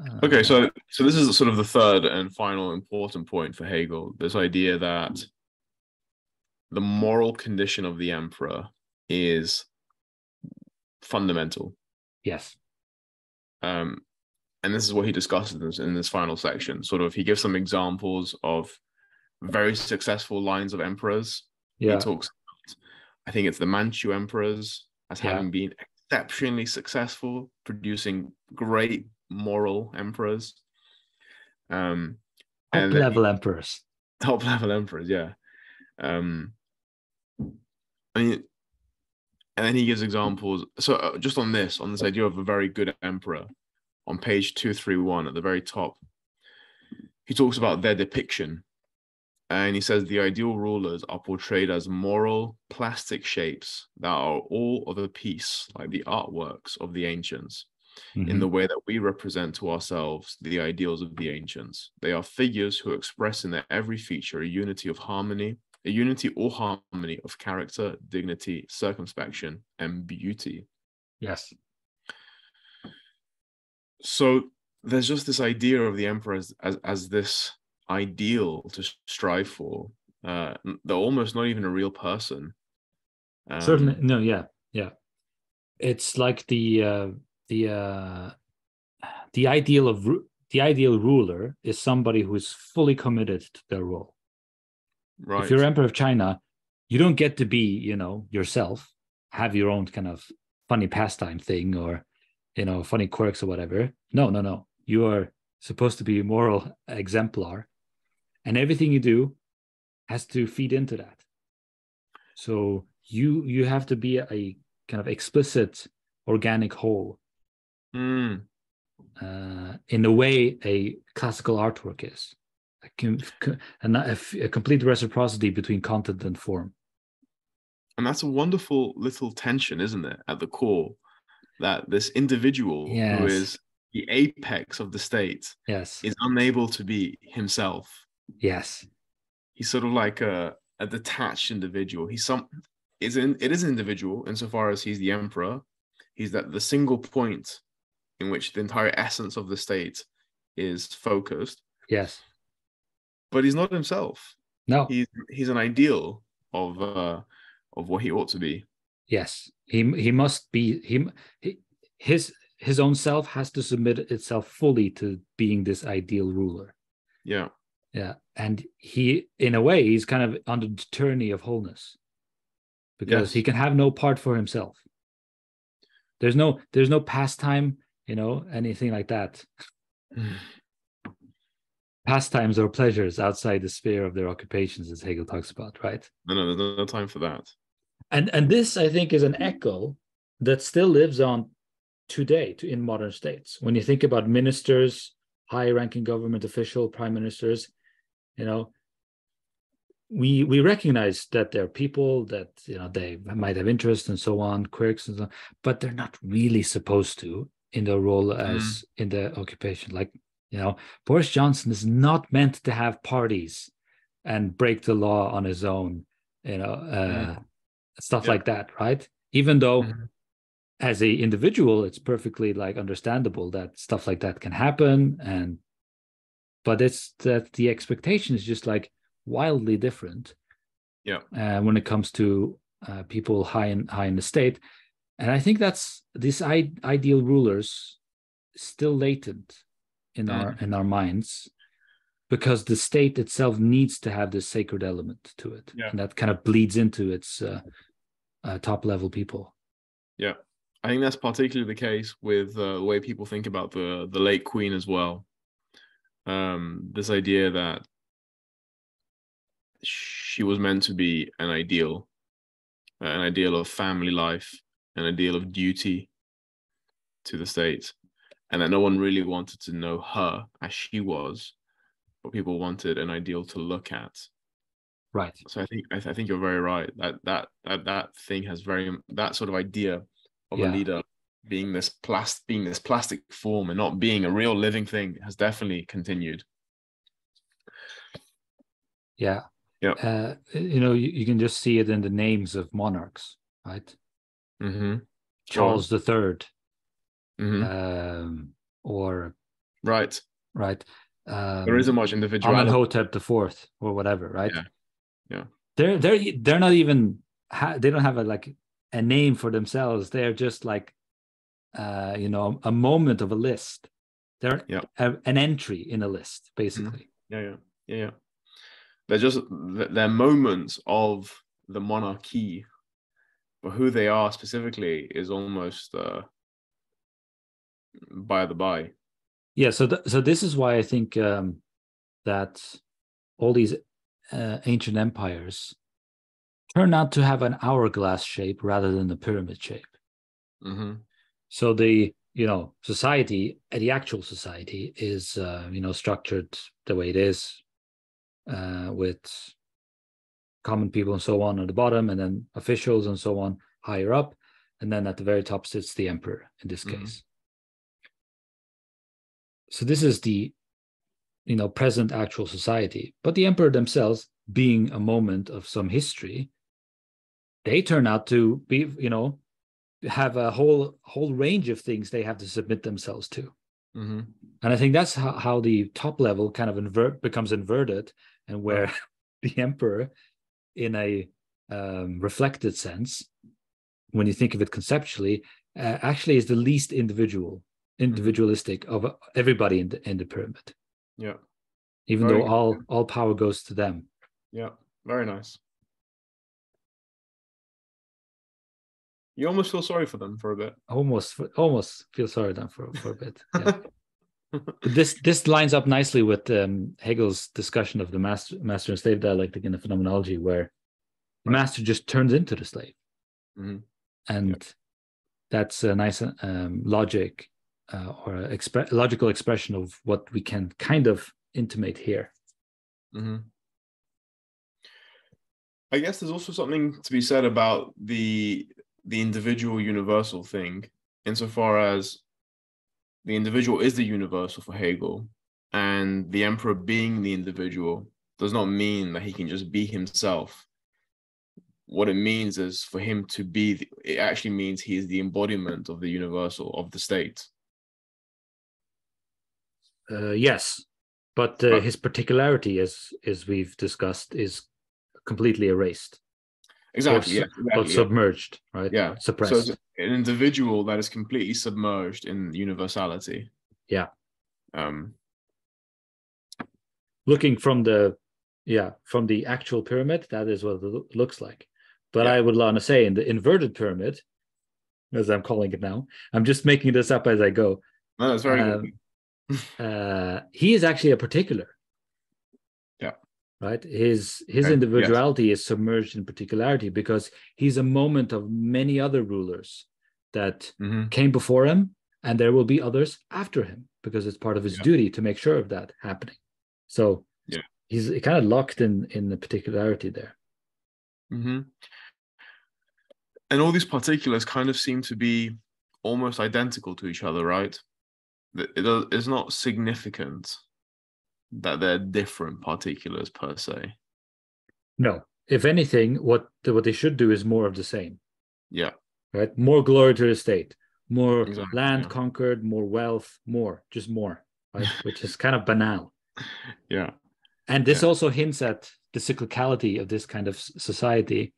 Uh, okay, so so this is sort of the third and final important point for Hegel. This idea that the moral condition of the emperor is fundamental. Yes. Um, and this is what he discusses in this, in this final section. Sort of, he gives some examples of very successful lines of emperors. Yeah. He talks. About, I think it's the Manchu emperors as yeah. having been exceptionally successful, producing great moral emperors. Um, top level emperors. Top level emperors, yeah. Um, I mean, and then he gives examples. So uh, just on this, on this idea of a very good emperor, on page two three one at the very top, he talks about their depiction, and he says the ideal rulers are portrayed as moral plastic shapes that are all of a piece, like the artworks of the ancients. Mm-hmm. In the way that we represent to ourselves the ideals of the ancients. They are figures who express in their every feature a unity of harmony, a unity or harmony of character, dignity, circumspection, and beauty. Yes. So there's just this idea of the emperor as, as, as this ideal to strive for. Uh, they're almost not even a real person. Um, Certainly, no, yeah, yeah. It's like the uh, the uh, the ideal of the ideal ruler is somebody who is fully committed to their role. Right. If you're emperor of China, you don't get to be, you know, yourself, have your own kind of funny pastime thing or, you know, funny quirks or whatever. No, no, no. You are supposed to be a moral exemplar, and everything you do has to feed into that. So you you have to be a kind of explicit organic whole. Mm. Uh, in the way a classical artwork is a, a complete reciprocity between content and form. And that's a wonderful little tension, isn't it, at the core? That this individual yes. who is the apex of the state yes. is unable to be himself. Yes. He's sort of like a, a detached individual. He's some is in it is an individual insofar as he's the emperor. He's that the single point in which the entire essence of the state is focused. Yes but he's not himself. No, he's he's an ideal of uh, of what he ought to be. Yes, he he must be he, he his his own self has to submit itself fully to being this ideal ruler. Yeah, yeah, and he in a way he's kind of under the tyranny of wholeness because yes. he can have no part for himself. There's no there's no pastime, you know, anything like that. pastimes or pleasures outside the sphere of their occupations, as Hegel talks about, right? No, no, there's no time for that. And and this, I think, is an echo that still lives on today to, in modern states. When you think about ministers, high-ranking government official, prime ministers, you know, we we recognize that there are people that you know they might have interest and so on, quirks and so on, but they're not really supposed to in their role as mm. in the occupation. Like you know, Boris Johnson is not meant to have parties and break the law on his own, you know, uh, mm. stuff yeah. like that, right? Even though mm-hmm. as a individual, it's perfectly like understandable that stuff like that can happen. And but it's that the expectation is just like wildly different. Yeah. Uh, when it comes to uh, people high in high in the state, and I think that's these I- ideal rulers still latent in mm. our in our minds because the state itself needs to have this sacred element to it yeah. and that kind of bleeds into its uh, uh, top level people yeah I think that's particularly the case with uh, the way people think about the the late queen as well. Um, this idea that she was meant to be an ideal, an ideal of family life, an ideal of duty to the state, and that no one really wanted to know her as she was, but people wanted an ideal to look at. Right. So I think I, th- I think you're very right. That that that that thing has very that sort of idea of yeah. a leader being this plastic being this plastic form and not being a real living thing has definitely continued. Yeah. Yeah. Uh, you know you, you, can just see it in the names of monarchs right? Mm-hmm. charles the 3rd mm-hmm. um, or right. right um, there isn't much individual amenhotep the fourth or whatever right? Yeah. Yeah. They're they're they're not even ha- they don't have a like a name for themselves. They're just like, uh, you know, a moment of a list. They're yeah. a, an entry in a list, basically. Mm-hmm. Yeah, yeah, yeah, yeah. They're just they're moments of the monarchy, but who they are specifically is almost uh, by the by. Yeah. So th- so this is why I think um, that all these uh, ancient empires turn out to have an hourglass shape rather than a pyramid shape. Mm-hmm. So the you know society, the actual society, is uh, you know structured the way it is, uh, with common people and so on at the bottom, and then officials and so on higher up, and then at the very top sits the emperor in this mm-hmm. case. So this is the you know present actual society, but the emperor themselves being a moment of some history they turn out to be you know have a whole whole range of things they have to submit themselves to. Mm-hmm. and i think that's how, how the top level kind of invert becomes inverted and where the emperor in a um, reflected sense when you think of it conceptually uh, actually is the least individual mm-hmm. individualistic mm-hmm. of everybody in the in the pyramid. Yeah. Even very though all all power goes to them. Yeah. Very nice You almost feel sorry for them for a bit. Almost, almost feel sorry for them for for a bit. Yeah. this this lines up nicely with um, Hegel's discussion of the master master and slave dialectic in the phenomenology, where the master just turns into the slave, mm-hmm. and that's a nice um, logic uh, or exp- logical expression of what we can kind of intimate here. Mm-hmm. I guess there's also something to be said about the the individual universal thing insofar as the individual is the universal for Hegel, and the emperor being the individual does not mean that he can just be himself. What it means is for him to be, the, it actually means he is the embodiment of the universal, of the state. Uh, yes, but uh, his particularity, as as we've discussed, is completely erased. Exactly. Or, yeah, exactly, or submerged, right? Yeah. Suppressed. So an individual that is completely submerged in universality. Yeah. Um looking from the yeah, from the actual pyramid, that is what it looks like. But yeah. I would want to say in the inverted pyramid, as I'm calling it now, I'm just making this up as I go. No, that's very um, uh, he is actually a particular right his his okay. individuality yes. is submerged in particularity because he's a moment of many other rulers that mm-hmm. came before him and there will be others after him because it's part of his yeah. duty to make sure of that happening so yeah he's kind of locked in in the particularity there mm-hmm. and all these particulars kind of seem to be almost identical to each other right it is not significant that they're different particulars per se. No. If anything, what what they should do is more of the same. Yeah. Right? More glory to the state, more exactly, land yeah. conquered, more wealth, more, just more, right? Which is kind of banal. Yeah. And this yeah. also hints at the cyclicality of this kind of society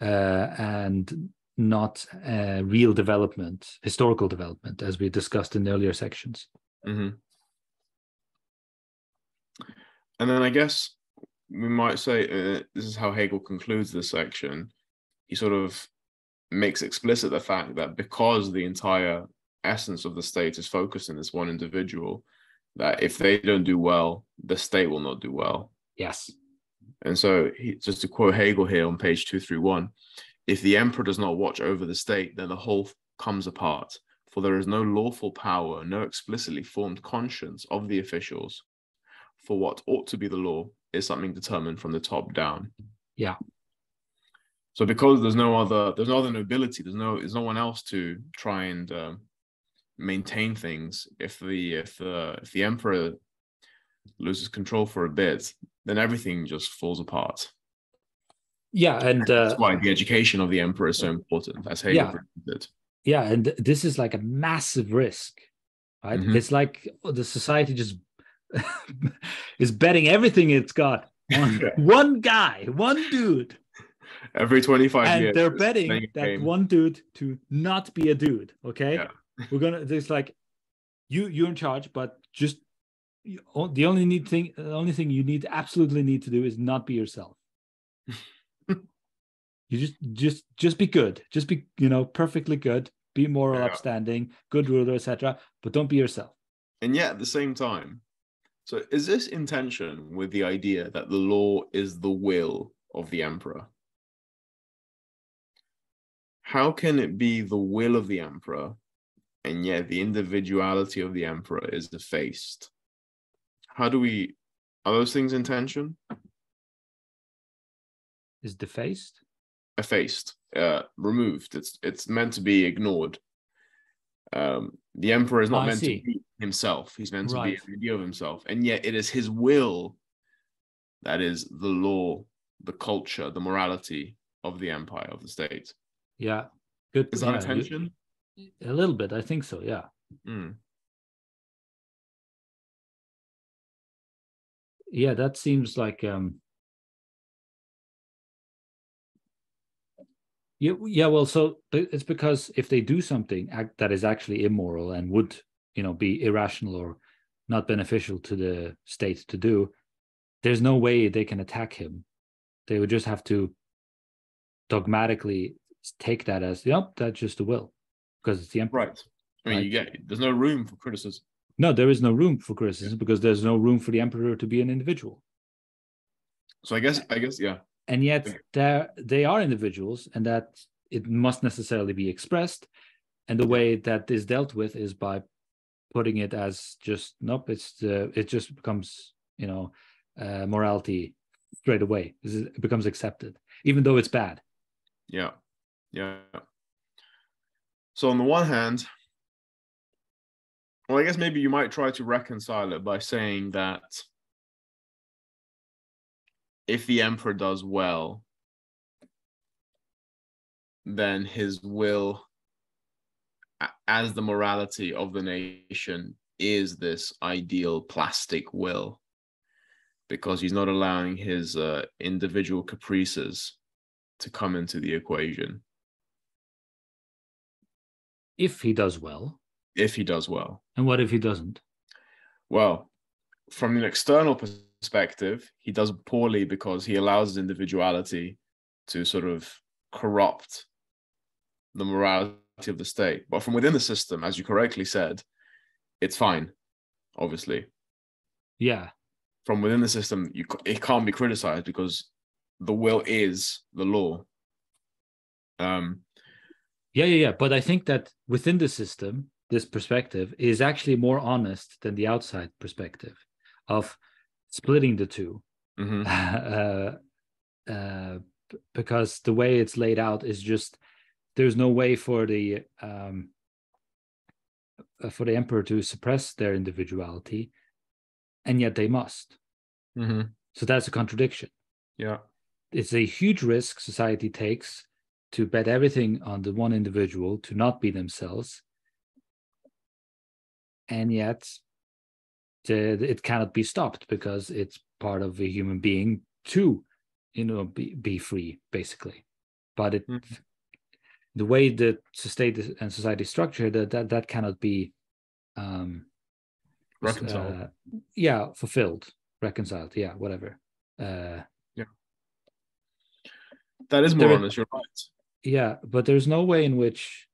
uh, and not uh, real development, historical development, as we discussed in earlier sections. Mm-hmm. And then I guess we might say uh, this is how Hegel concludes this section. He sort of makes explicit the fact that because the entire essence of the state is focused in this one individual, that if they don't do well, the state will not do well. Yes. And so, he, just to quote Hegel here on page 231 if the emperor does not watch over the state, then the whole comes apart. For there is no lawful power, no explicitly formed conscience of the officials. For what ought to be the law is something determined from the top down. Yeah. So because there's no other, there's no other nobility, there's no, there's no one else to try and um, maintain things. If the if uh, if the emperor loses control for a bit, then everything just falls apart. Yeah, and uh, that's why the education of the emperor is so important. As Hegel yeah. it. Yeah, and this is like a massive risk, right? Mm-hmm. It's like the society just is betting everything it's got on one guy, one dude. Every 25 and years. they're betting that game. one dude to not be a dude. Okay. Yeah. We're gonna there's like you you're in charge, but just the only need thing the only thing you need absolutely need to do is not be yourself. you just just just be good. Just be, you know, perfectly good, be moral yeah. upstanding, good ruler, etc. But don't be yourself. And yet at the same time, so is this intention with the idea that the law is the will of the emperor? How can it be the will of the emperor and yet the individuality of the emperor is effaced? How do we are those things in tension? Is defaced? Effaced, uh, removed. It's it's meant to be ignored. Um, the emperor is not oh, meant to be himself. He's meant to right. be an idea of himself, and yet it is his will that is the law, the culture, the morality of the empire of the state. Yeah, good. Is that yeah, attention? A little bit, I think so. Yeah. Mm. Yeah, that seems like um Yeah, yeah. Well, so it's because if they do something that is actually immoral and would, you know, be irrational or not beneficial to the state to do, there's no way they can attack him. They would just have to dogmatically take that as, yep, that's just the will, because it's the emperor. Right. I mean, right? you get there's no room for criticism. No, there is no room for criticism because there's no room for the emperor to be an individual. So I guess, I guess, yeah and yet they they are individuals and that it must necessarily be expressed. And the way that is dealt with is by putting it as just nope it's uh, it just becomes you know uh, morality straight away. It becomes accepted even though it's bad. Yeah. Yeah. So on the one hand well i guess maybe you might try to reconcile it by saying that if the emperor does well, then his will, as the morality of the nation, is this ideal plastic will, because he's not allowing his uh, individual caprices to come into the equation. If he does well. If he does well. And what if he doesn't? Well, from an external perspective, perspective, he does poorly because he allows his individuality to sort of corrupt the morality of the state. But from within the system, as you correctly said, it's fine, obviously. Yeah. From within the system, you it can't be criticized because the will is the law. Um. Yeah, yeah, yeah. But I think that within the system, this perspective is actually more honest than the outside perspective of splitting the 2 mm-hmm. uh, uh, because the way it's laid out is just there's no way for the um, uh, for the emperor to suppress their individuality, and yet they must. Mm-hmm. So that's a contradiction. Yeah, it's a huge risk society takes to bet everything on the one individual to not be themselves, and yet it cannot be stopped because it's part of a human being to you know be, be free basically. But it mm-hmm. the way that state and society structure that that, that cannot be um reconciled. uh, yeah fulfilled reconciled yeah whatever. Uh yeah. That is more honest you're right. Yeah but there's no way in which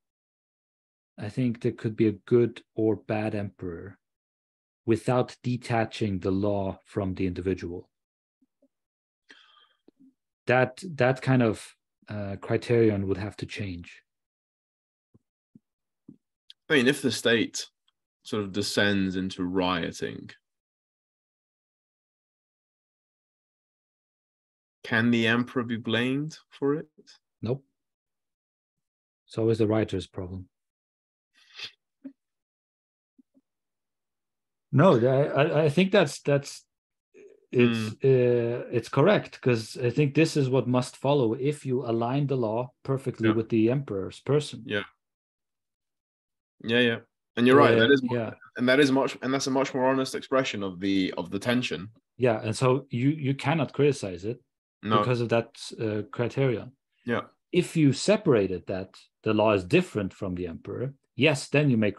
i think there could be a good or bad emperor without detaching the law from the individual. That that kind of uh, criterion would have to change. I mean if the state sort of descends into rioting can the emperor be blamed for it? Nope. It's always the writer's problem no i i think that's that's it's mm. uh, it's correct because i think this is what must follow if you align the law perfectly yeah. with the emperor's person. Yeah. Yeah yeah. And you're right that is yeah. and that is much and that's a much more honest expression of the of the tension. Yeah and so you you cannot criticize it no. because of that uh, criteria yeah. If you separated that the law is different from the emperor yes then you may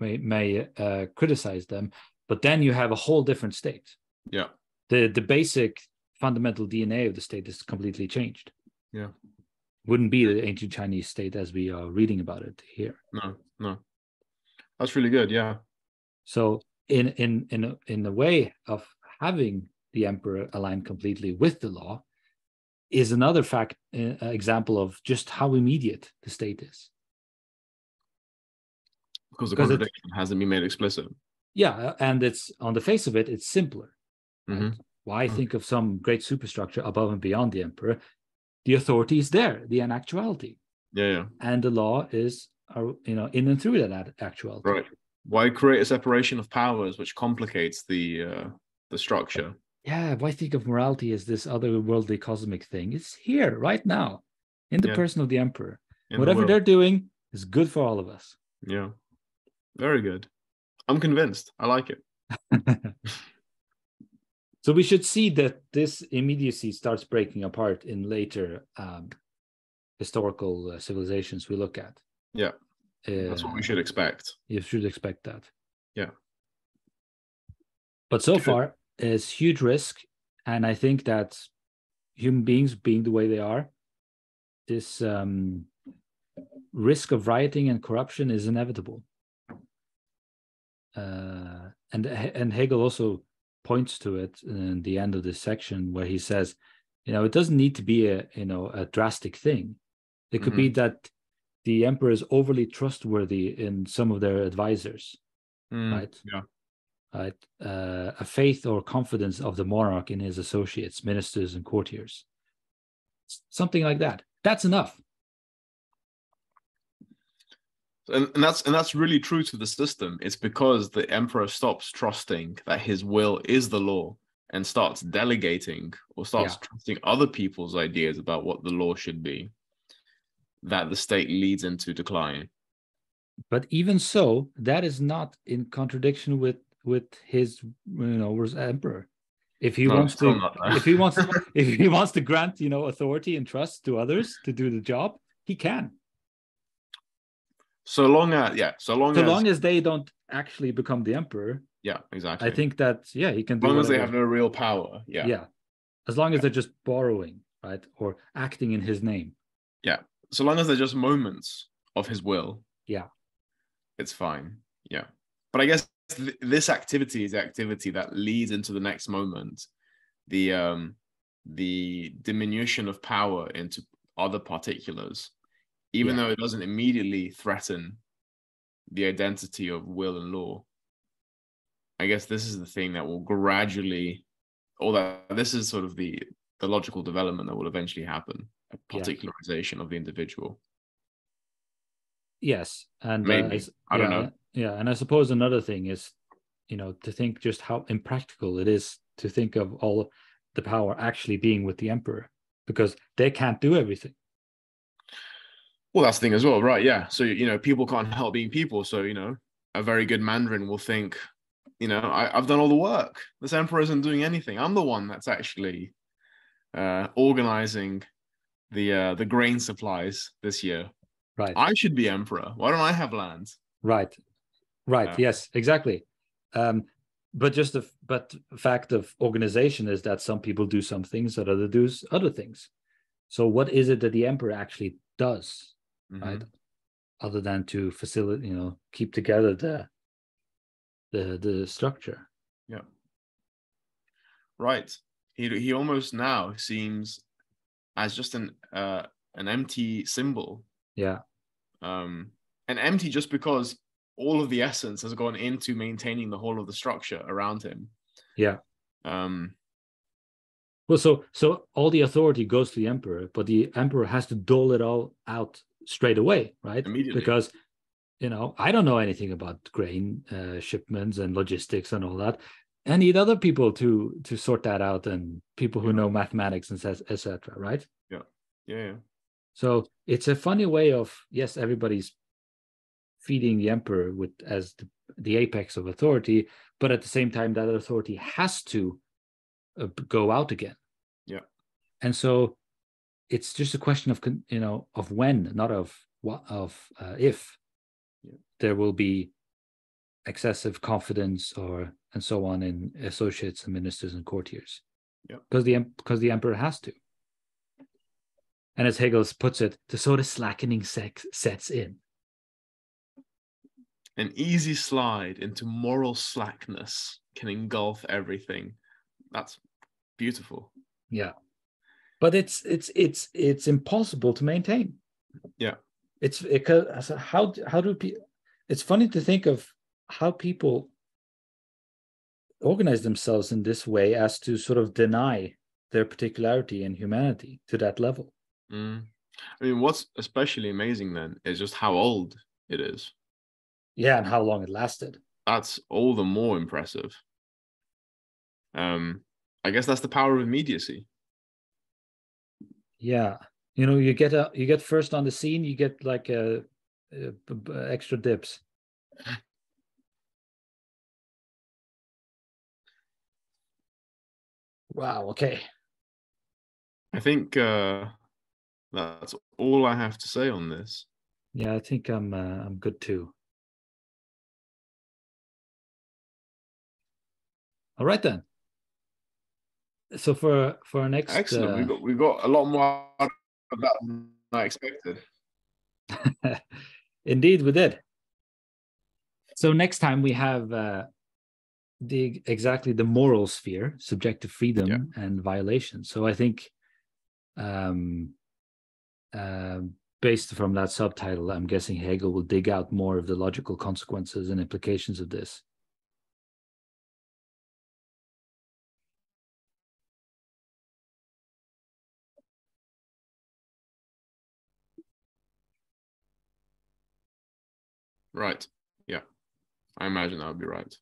may, may uh, criticize them but then you have a whole different state. Yeah. The the basic fundamental dna of the state is completely changed. Yeah. Wouldn't be the ancient chinese state as we are reading about it here. No no. That's really good yeah. So in in in a, in the way of having the emperor aligned completely with the law is another fact uh, example of just how immediate the state is. Because the contradiction it, hasn't been made explicit yeah and it's on the face of it it's simpler mm-hmm. right? why mm-hmm. think of some great superstructure above and beyond the emperor? The authority is there the actuality yeah, yeah. and the law is uh, you know in and through that actuality. Right. Why create a separation of powers which complicates the uh, the structure? Yeah why think of morality as this otherworldly cosmic thing? It's here right now in the yeah. person of the emperor. In whatever the they're doing is good for all of us. Yeah. Very good i'm convinced. I like it. So we should see that this immediacy starts breaking apart in later um, historical uh, civilizations we look at. Yeah. Uh, that's what we should expect. You should expect that. Yeah. But so far is huge risk and i think that human beings being the way they are this um, risk of rioting and corruption is inevitable uh, and and hegel also points to it in the end of this section where he says you know it doesn't need to be a you know a drastic thing it could mm-hmm. be that the emperor is overly trustworthy in some of their advisors mm, right yeah right? Uh, a faith or confidence of the monarch in his associates, ministers, and courtiers. Something like that. That's enough. And, and that's and that's really true to the system. It's because the emperor stops trusting that his will is the law and starts delegating or starts yeah. trusting other people's ideas about what the law should be that the state leads into decline. But even so, that is not in contradiction with with his you know as emperor if he no, wants to if he wants if he wants to grant you know authority and trust to others to do the job he can so long as yeah so long so as, long as they don't actually become the emperor yeah exactly. I think that yeah he can as long as they have no real power yeah. Yeah. As long as yeah. they're just borrowing right or acting in his name. Yeah. So long as they're just moments of his will yeah. it's fine yeah. But i guess th- this activity is the activity that leads into the next moment the um the diminution of power into other particulars even yeah. though it doesn't immediately threaten the identity of will and law i guess this is the thing that will gradually or that this is sort of the the logical development that will eventually happen a particularization yeah. of the individual yes and uh, maybe uh, i don't know yeah and i suppose another thing is you know to think just how impractical it is to think of all the power actually being with the emperor because they can't do everything well that's the thing as well right? Yeah. So you know people can't help being people. So you know a very good mandarin will think you know I, have done all the work. This emperor isn't doing anything. I'm the one that's actually uh organizing the uh the grain supplies this year. Right. I should be emperor. Why don't i have land? Right. Right. Yeah. yes exactly. Um, but just the but fact of organization is that some people do some things that other do other things. So what is it that the emperor actually does, mm-hmm. right? Other than to facilitate, you know, keep together the the the structure. Yeah. Right. He he almost now seems as just an uh an empty symbol. Yeah. Um and empty just because all of the essence has gone into maintaining the whole of the structure around him. Yeah. Um well, so so all the authority goes to the emperor, but the emperor has to dole it all out straight away, right? Immediately. Because you know I don't know anything about grain uh, shipments and logistics and all that. I need other people to to sort that out, and people who yeah. know mathematics and says etc. Right? Yeah. yeah, yeah. So it's a funny way of yes, everybody's feeding the emperor with as the, the apex of authority, but at the same time that authority has to uh, go out again. Yeah. And so it's just a question of you know of when, not of what of uh, if yeah. there will be excessive confidence or and so on in associates and ministers and courtiers. Yeah. Because the because the emperor has to. And as Hegel puts it, the sort of slackening sex sets in. An easy slide into moral slackness can engulf everything. That's beautiful. Yeah. But it's it's it's it's impossible to maintain. Yeah. It's it, how how do people it's funny to think of how people organize themselves in this way as to sort of deny their particularity and humanity to that level. Mm. I mean, what's especially amazing then is just how old it is. Yeah, and how long it lasted. That's all the more impressive. Um, I guess that's the power of immediacy. Yeah, you know, you get a you get first on the scene, you get like a, a, a extra dips. Wow. Okay. I think uh, that's all I have to say on this. Yeah, I think I'm uh, I'm good too. All right then. So for for our next, excellent. Uh, we got we got a lot more about than I expected. Indeed, we did. So next time we have uh, the exactly the moral sphere, subjective freedom yeah. and violation. So I think, um, uh, based from that subtitle, I'm guessing Hegel will dig out more of the logical consequences and implications of this. Right. Yeah. I imagine that would be right.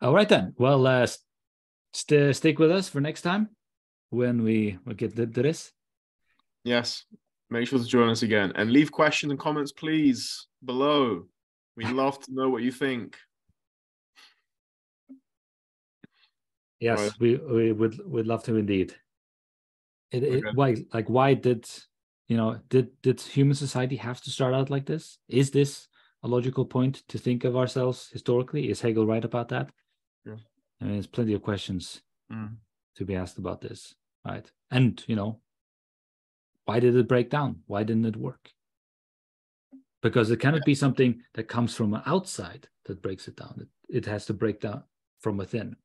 All right then. Well, uh, st- stick with us for next time when we we get to this. Yes. Make sure to join us again and leave questions and comments, please, below. We'd love to know what you think. Yes, right. we we would would love to indeed. It, it why like why did you know did did human society have to start out like this? Is this a logical point to think of ourselves historically? Is Hegel right about that? Yeah. I mean, there's plenty of questions mm. to be asked about this, right? And you know, why did it break down? Why didn't it work? Because it cannot be something that comes from outside that breaks it down. It, it has to break down from within.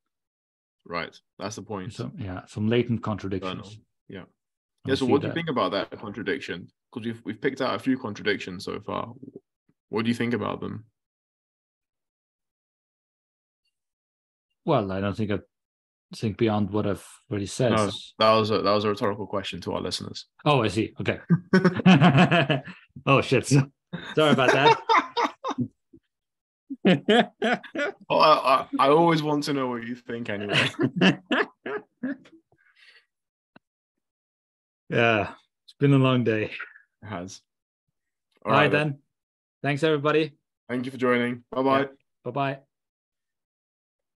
Right. That's the point. So, yeah, some latent contradictions. Yeah. Yeah. So, what do you think about that contradiction? Because we've we've picked out a few contradictions so far. What do you think about them? Well, I don't think I think beyond what I've already said. No, that was a, that was a rhetorical question to our listeners. Oh, I see. Okay. oh shit. Sorry about that. well, I, I, I, always want to know what you think anyway. Yeah, it's been a long day. It has. All, All right, right, then. Thanks, everybody. Thank you for joining. Bye bye. Yeah. Bye bye.